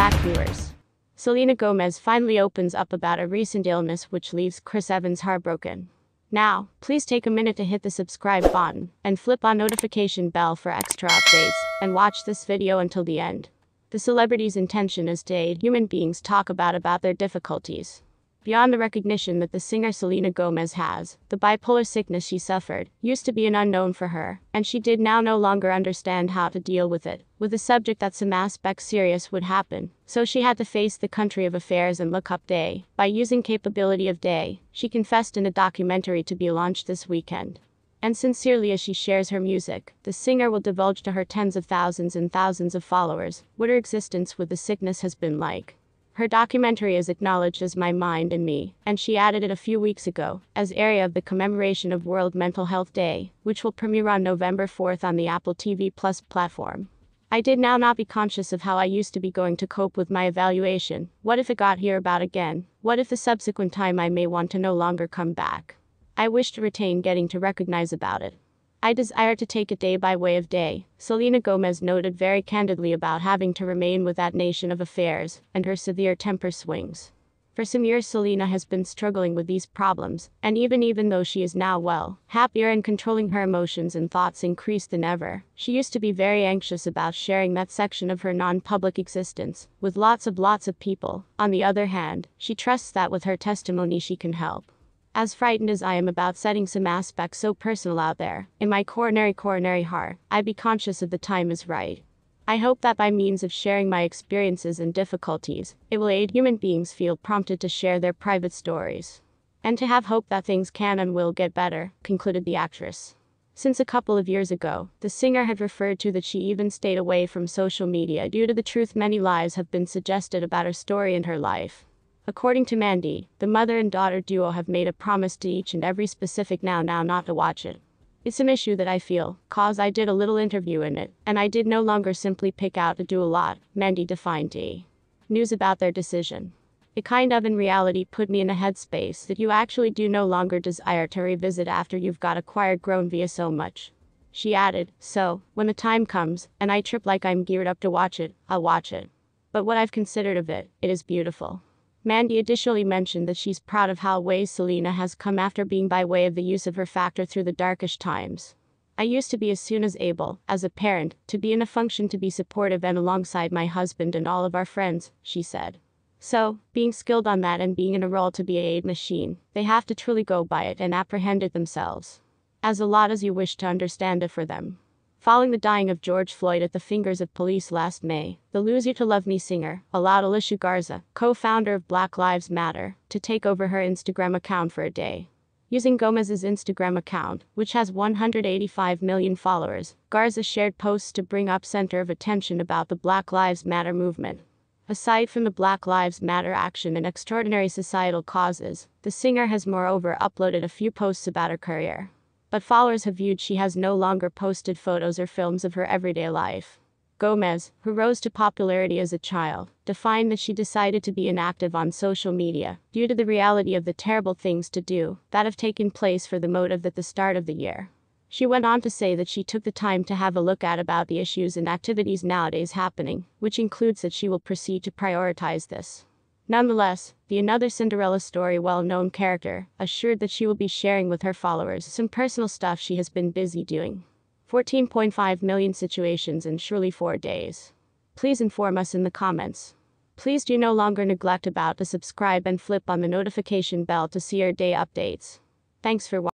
back, viewers. Selena Gomez finally opens up about a recent illness which leaves Chris Evans heartbroken. Now, please take a minute to hit the subscribe button and flip on notification bell for extra updates and watch this video until the end. The celebrity's intention is to aid human beings talk about about their difficulties. Beyond the recognition that the singer Selena Gomez has, the bipolar sickness she suffered used to be an unknown for her, and she did now no longer understand how to deal with it. With a subject that some aspects serious would happen, so she had to face the country of affairs and look up Day. By using capability of Day, she confessed in a documentary to be launched this weekend. And sincerely as she shares her music, the singer will divulge to her tens of thousands and thousands of followers what her existence with the sickness has been like. Her documentary is acknowledged as My Mind and Me, and she added it a few weeks ago as area of the commemoration of World Mental Health Day, which will premiere on November 4th on the Apple TV Plus platform. I did now not be conscious of how I used to be going to cope with my evaluation. What if it got here about again? What if the subsequent time I may want to no longer come back? I wish to retain getting to recognize about it. I desire to take it day by way of day. Selena Gomez noted very candidly about having to remain with that nation of affairs and her severe temper swings. For some years, Selena has been struggling with these problems, and even even though she is now well, happier and controlling her emotions and thoughts increased than ever, she used to be very anxious about sharing that section of her non-public existence with lots of lots of people. On the other hand, she trusts that with her testimony she can help. As frightened as I am about setting some aspects so personal out there, in my coronary coronary heart, I be conscious of the time is right. I hope that by means of sharing my experiences and difficulties, it will aid human beings feel prompted to share their private stories. And to have hope that things can and will get better, concluded the actress. Since a couple of years ago, the singer had referred to that she even stayed away from social media due to the truth many lies have been suggested about her story and her life. According to Mandy, the mother and daughter duo have made a promise to each and every specific now now not to watch it. It's an issue that I feel, cause I did a little interview in it, and I did no longer simply pick out to do a lot, Mandy defined T. News about their decision. It kind of in reality put me in a headspace that you actually do no longer desire to revisit after you've got acquired grown via so much. She added, so, when the time comes, and I trip like I'm geared up to watch it, I'll watch it. But what I've considered of it, it is beautiful. Mandy additionally mentioned that she's proud of how way Selena has come after being by way of the use of her factor through the darkest times. I used to be as soon as able, as a parent, to be in a function to be supportive and alongside my husband and all of our friends, she said. So, being skilled on that and being in a role to be a aid machine, they have to truly go by it and apprehend it themselves. As a lot as you wish to understand it for them. Following the dying of George Floyd at the fingers of police last May, the Lose You to Love Me singer allowed Alicia Garza, co-founder of Black Lives Matter, to take over her Instagram account for a day. Using Gomez's Instagram account, which has 185 million followers, Garza shared posts to bring up center of attention about the Black Lives Matter movement. Aside from the Black Lives Matter action and extraordinary societal causes, the singer has moreover uploaded a few posts about her career but followers have viewed she has no longer posted photos or films of her everyday life. Gomez, who rose to popularity as a child, defined that she decided to be inactive on social media due to the reality of the terrible things to do that have taken place for the motive at the start of the year. She went on to say that she took the time to have a look at about the issues and activities nowadays happening, which includes that she will proceed to prioritize this. Nonetheless, the another Cinderella story well known character assured that she will be sharing with her followers some personal stuff she has been busy doing. 14.5 million situations in surely four days. Please inform us in the comments. Please do no longer neglect about to subscribe and flip on the notification bell to see our day updates. Thanks for watching.